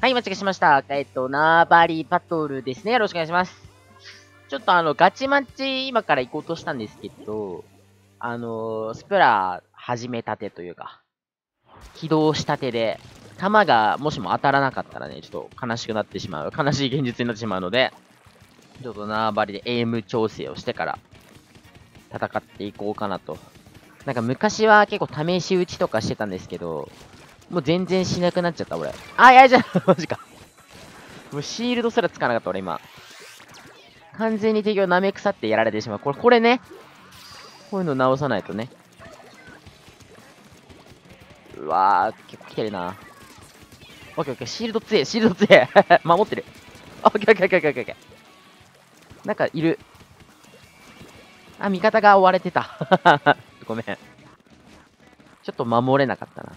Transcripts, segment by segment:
はい、間違えしました。えっと、縄張りバトルですね。よろしくお願いします。ちょっとあの、ガチマッチ今から行こうとしたんですけど、あのー、スプラ始めたてというか、起動したてで、弾がもしも当たらなかったらね、ちょっと悲しくなってしまう。悲しい現実になってしまうので、ちょっと縄張りでエイム調整をしてから戦っていこうかなと。なんか昔は結構試し撃ちとかしてたんですけど、もう全然しなくなっちゃった、俺。あ、やじゃ、マジか。もうシールドすらつかなかった、俺今。完全に敵を舐め腐ってやられてしまう。これ、これね。こういうの直さないとね。うわー、結構来てるな。オッケーオッケー、シールド強え、シールド強え。守ってる。オッケーオッケーオッケーオッケーオッケー。なんかいる。あ、味方が追われてた。ごめん。ちょっと守れなかったな。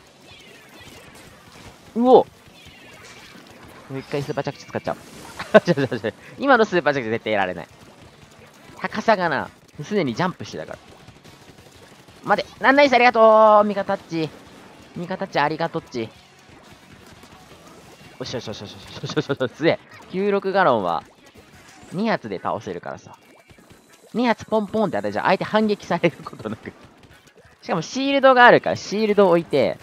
うおもう一回スーパー着地使っちゃう。ちょちょちょ今のスーパー着地絶対やられない。高さがな、すでにジャンプしてたから。待て、なんないすありがとう味方っち。味方っちありがとっち。よしよしよしよしよしよしよしよし、すえ。96ガロンは、2発で倒せるからさ。2発ポンポンって当たじゃ相手反撃されることなく。しかもシールドがあるから、シールドを置いて、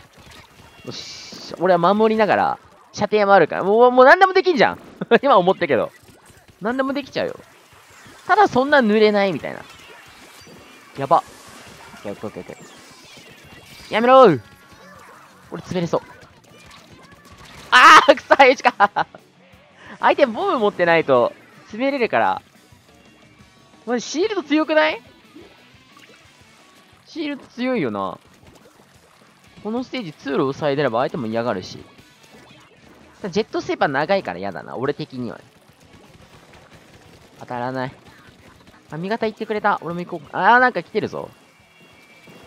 よし、俺は守りながら、射程もあるから、もう、もう何でもできんじゃん 今思ったけど。何でもできちゃうよ。ただそんな濡れないみたいな。やば。オッケーオッケーオッケー。やめろー俺滑れそう。あー臭いしか相手ボム持ってないと滑れるから。マジシールド強くない？シールド強いよな。このステージ通路を塞いでれば相手も嫌がるし。ジェットスーパー長いから嫌だな。俺的には、ね。当たらない。あ、味方行ってくれた。俺も行こう。あー、なんか来てるぞ。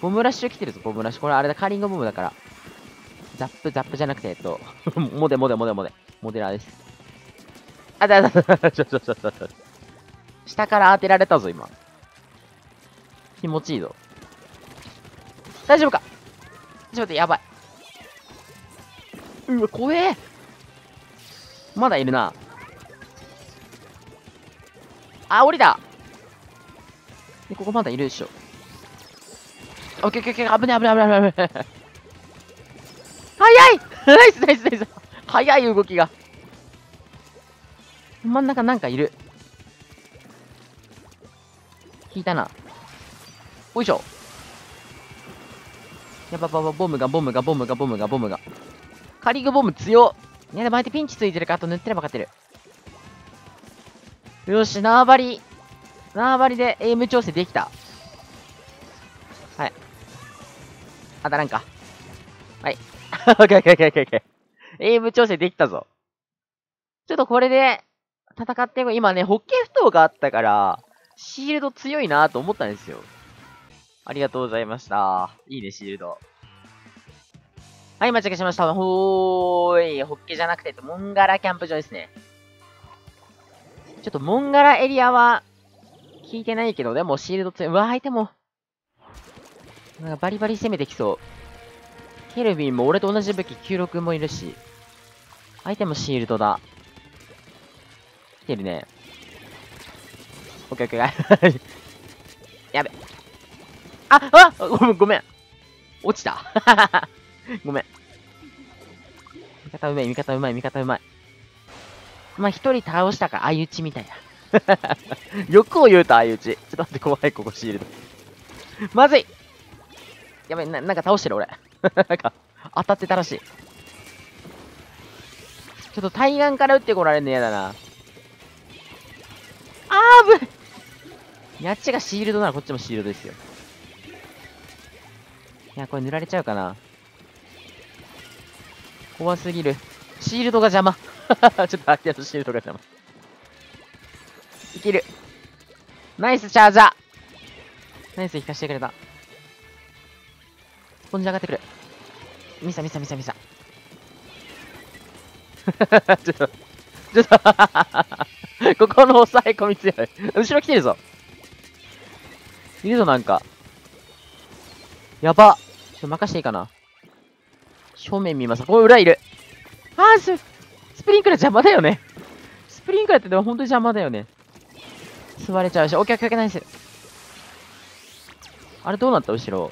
ボムラッシュ来てるぞ、ボムラッシュ。これあれだ、カーリングボムだから。ザップ、ザップじゃなくて、えっと、モデ、モデ、モデ、モデ。モデラーです。あ、だ、だ、だ、だ、ちょ、ちょ、ちょ、ちょ、ちょ。下から当てられたぞ、今。気持ちいいぞ。大丈夫かちょっと待って、やばい。うわ、怖えまだいるな。あ、降りたここまだいるでしょ。オッケーオッケーオッケー、危ない危ない危ない危ない。早いナイスナイスナイス早い動きが。真ん中なんかいる。引いたな。おいしょ。やばばば、ボムが、ボムが、ボムが、ボムが、ボムが。カリグボム強っ。いや、でも相手ピンチついてるか、あと塗ってれば勝てる。よし、縄張り。縄張りでエイム調整できた。はい。当たらんか。はい。オッケーオッケーオッケーオッケー。エイム調整できたぞ。ちょっとこれで戦って今ね、ホッケー不当があったから、シールド強いなと思ったんですよ。ありがとうございました。いいね、シールド。はい、間違えしました。ほーい。ホッケーじゃなくて、モンガラキャンプ場ですね。ちょっとモンガラエリアは、聞いてないけど、でもシールド強い。うわ、相手も、なんかバリバリ攻めてきそう。ケルビンも俺と同じ武器96もいるし、相手もシールドだ。来てるね。オッケーオッケー。やべ。あ、あごめん、ごめん。落ちた。ごめん。味方うまい、味方うまい、味方うまい。まあ、一人倒したから相打ちみたいな。欲を言うと相打ち。ちょっと待って、怖い、ここシールド。まずいやばい、な、なんか倒してる、俺。なんか、当たってたらしい。ちょっと対岸から撃ってこられるの嫌だな。あーぶやっちがシールドならこっちもシールドですよ。いや、これ塗られちゃうかな。怖すぎる。シールドが邪魔。ちょっと秋のシールドが邪魔。いける。ナイスチャージャーナイス引かしてくれた。スポンジ上がってくる。ミサミサミサミサ。ちょっと、ちょっと ここの抑え込み強い。後ろ来てるぞ。いるぞ、なんか。やば。ちょっと任していいかな。正面見ます。ここ裏いる。あーす、スプリンクラー邪魔だよね。スプリンクラーってでも本当に邪魔だよね。吸われちゃうし、オッケーオッケーオッケーナイス。あれどうなった後ろ。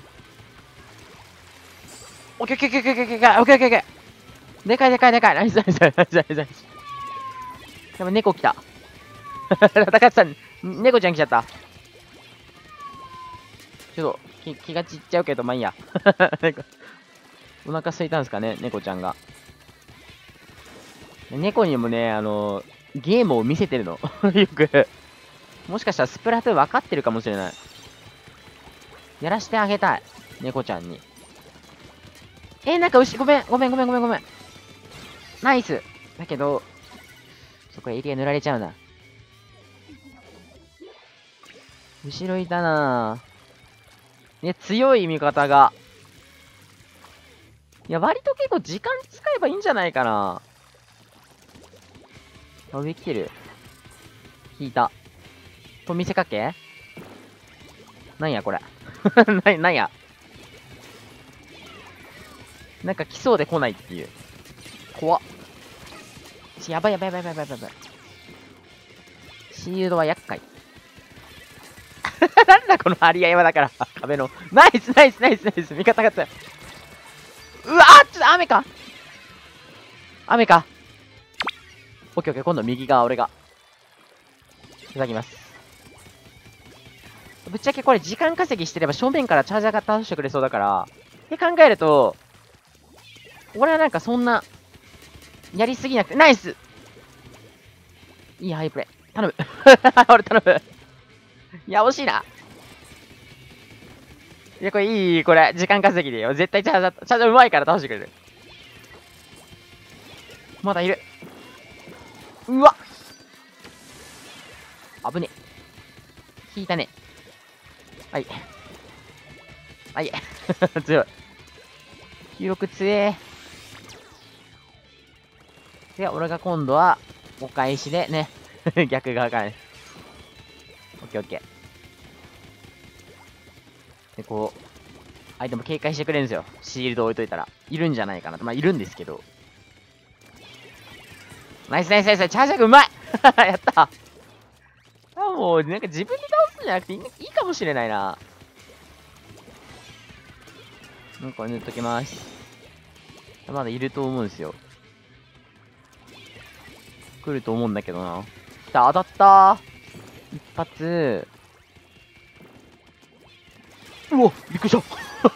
オッケーオッケーオッケーオッケーオッケーオッケーでかいでかいでかいナイスナイスナイスナイスナイスでも猫来た 高橋さん、猫ちゃん来ちゃった。ちょっと気、気が散っちゃうけど、まあいいや。お腹空いたんですかね、猫ちゃんが。猫にもね、あのー、ゲームを見せてるの。よく。もしかしたらスプラトゥーン分かってるかもしれない。やらしてあげたい。猫ちゃんに。えー、なんか牛、ごめん、ごめん、ごめん、ごめん、ごめん。ナイス。だけど、そこエリア塗られちゃうな。後ろいたな。ね、強い味方が。いや、割と結構時間使えばいいんじゃないかな。あ、上来てる。引いた。と見せかけ？なんやこれ？な、なんや？なんか来そうで来ないっていう。怖っ。やばいやばいやばいやばいやばい。シールドは厄介。なんだこの張り合いはだから。壁の。ナイスナイスナイスナイス。味方が強いうわーちょっと雨か雨か。オッケーオッケー。今度右側俺が。いただきます。ぶっちゃけこれ時間稼ぎしてれば正面からチャージャーが倒してくれそうだから。って考えると、俺はなんかそんな、やりすぎなくて、ナイスいいハイプレイ。頼む。俺頼む。いや、惜しいな。いや、これいい、これ。時間稼ぎでよ。絶対チャージャー、チャージャうまいから倒してくれる。まだいる。うわ危ね。引いたね。はい。はい。強い。記録強え。で、俺が今度は、お返しでね、逆側からね。ッケーオッケー。で、こう、相手も警戒してくれるんですよ。シールド置いといたら。いるんじゃないかなと。まあ、いるんですけど。ナイスナイスナイスチャージャーがうまい やったあ、もう、なんか自分で倒すんじゃなくていいかもしれないな。なんか塗っときます。まだいると思うんですよ。来ると思うんだけどな。来た、当たった一発。うおびっくりした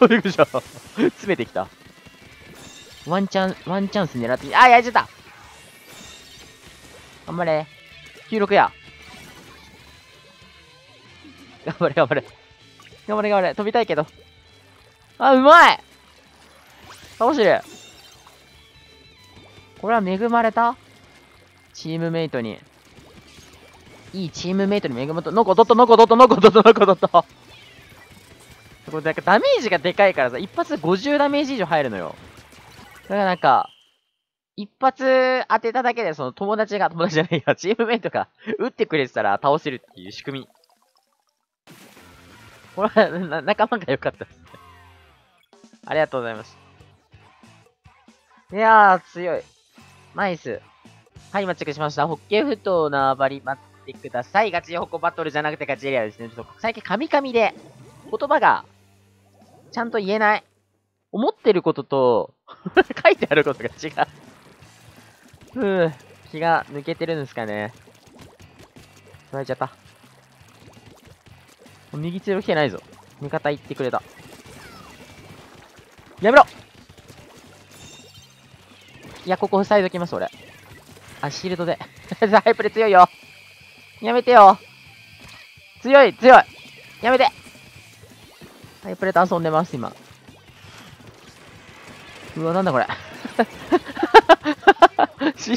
びっくりした詰めてきた。ワンチャン、ワンチャンス狙ってきあ、やっちゃった頑張れ。96や。頑張れ、頑張れ。頑張れ、頑張れ。飛びたいけど。あ、うまい倒してる。これは恵まれたチームメイトに。いいチームメイトに恵まれた。ノコドット、ノコドット、ノコドット、ノコドット。これなんかダメージがでかいからさ、一発50ダメージ以上入るのよ。だからなんか、一発当てただけで、その友達が、友達じゃないや、チームメイトが撃ってくれてたら倒せるっていう仕組み。これは、仲間が良かったですね。ありがとうございます。いやー、強い。ナイス。はい、マッチングしました。ホッケーフット縄張りってください。ガチホコバトルじゃなくてガチエリアですね。ちょっと最近カミカミで言葉がちゃんと言えない。思ってることと 書いてあることが違うふぅ、気が抜けてるんですかね。取られちゃった。右強来てないぞ。味方行ってくれた。やめろいや、ここ塞いどきます、俺。あ、シールドで。ハイプレ強いよ。やめてよ。強い、強い。やめて。ハイプレと遊んでます、今。うわ、なんだこれ。し、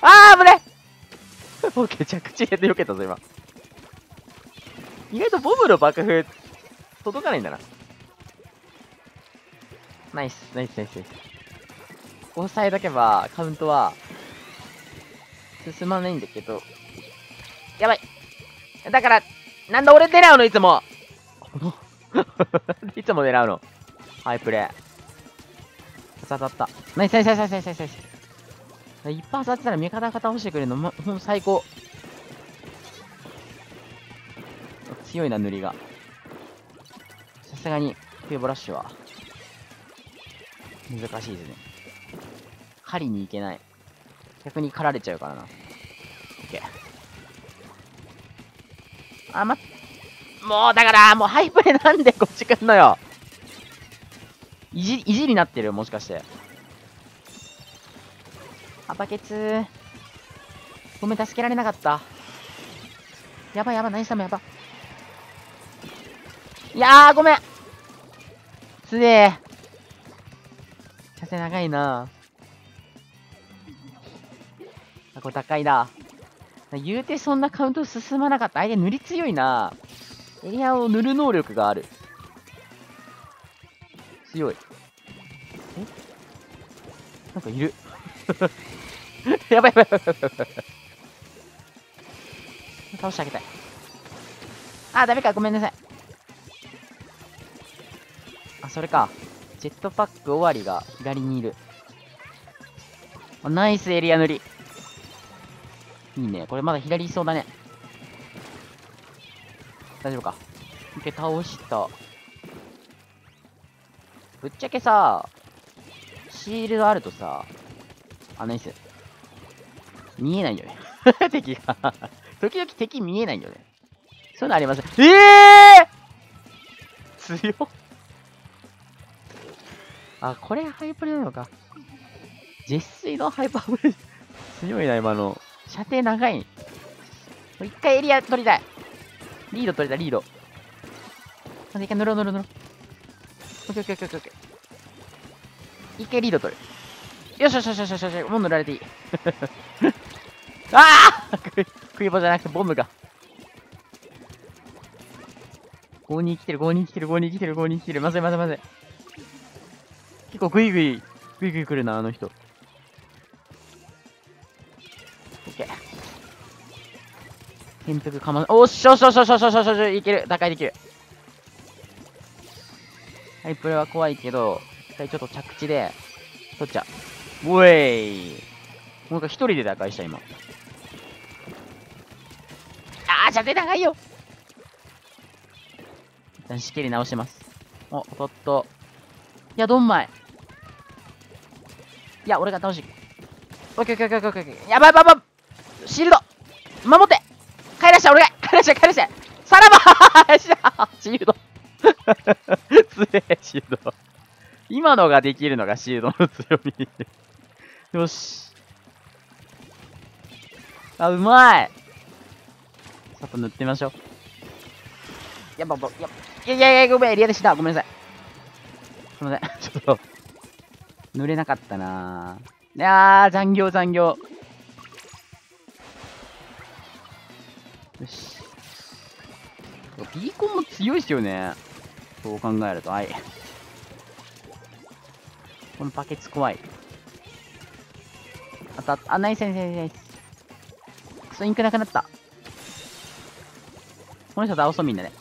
あー、危ねオッケー、着地で避けたぞ、今。意外とボブの爆風、届かないんだな。ナイス、ナイス、ナイス、ナイス。押さえとけば、カウントは、進まないんだけど、やばいだから、なんだ俺狙うのいつも いつも狙うの。ハイプレイ。当たった。ナイスナイスナイスナイスナイスナイス。一発当てたら味方が倒してくれるの、ま、ほんと最高。強いな、塗りが。さすがに、フィーボラッシュは、難しいですね。狩りに行けない。逆に狩られちゃうからな。オッケー。あ、ま、もう、だから、もうハイプレなんでこっち来んのよ。いじ、いじになってるもしかして。あ、バケツごめん、助けられなかった。やばいやばい、何したもやば。いやー、ごめんつえー。射長いなあ、これ高いな。言うてそんなカウント進まなかった。相手塗り強いなエリアを塗る能力がある。強い。え？なんかいる。やばいやばいやばいやばい。倒してあげたい。あ、ダメか。ごめんなさい。あ、それか。ジェットパック終わりが左にいる。ナイスエリア塗り。いいね。これまだ左いそうだね。大丈夫か。オッケー、倒した。ぶっちゃけさ、シールドあるとさ、あ、ナイス。見えないよね。敵が 時々敵見えないよね。そういうのあります。ええー、強っ。あ、これハイプレなのか。実水のハイパープレ強いな、今の。射程長い。もう一回エリア取りたい。リード取りたい、リード。まず一回塗ろう塗ろう塗ろう。オッケーオッケーオッケーオッケー。一回リード取る。よしよしよしよしよし、もう塗られていい。ああクイボじゃなくてボムが。52来てる、52来てる、52来てる、52来てる。まずいまずいまずい。結構グイグイ、グイグイ来るな、あの人。転覆かま、おっしょしょしょしょしょしょしょいける。打開できる。はい、プレは怖いけど、一回ちょっと着地で、取っちゃう。ウェイ。もう一回一人で打開した、今。あー、射程長いよ一旦仕切り直します。おっ、とっと。いや、どんまい。いや、俺が倒しい。オッケーオッケーオッケーオッケー。やばいやばいやばいシールド守って帰らして俺が帰らして帰らしてさらば シールドつえ、シールド。今のができるのがシールドの強みよし。あ、うまいさっと塗ってみましょう。やっぱ、やいやいやいや、ごめん、エリアでした。ごめんなさい。すみません。ちょっと、塗れなかったないやー、残業残業。よし。ビーコンも強いっすよね。そう考えると、はい。このバケツ怖い。あた、あ、ナイスナイスナイス。クソインクなくなった。この人倒そうみんなで。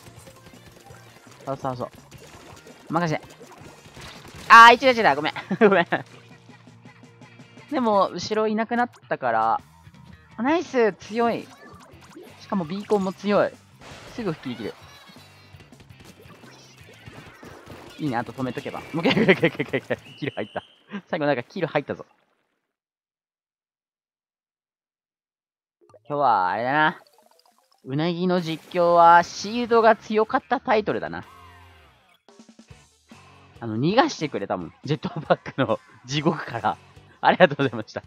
倒そう倒そう。任せて。あー、一だ一だ、ごめん。ごめん。でも、後ろいなくなったから、ナイス強い。しかもビーコンも強い。すぐ吹きできる。いいね、あと止めとけば。もうキル入った。最後なんかキル入ったぞ。今日は、あれだな。うなぎの実況はシールドが強かったタイトルだな。あの、逃がしてくれたもん。ジェットパックの地獄から。ありがとうございました。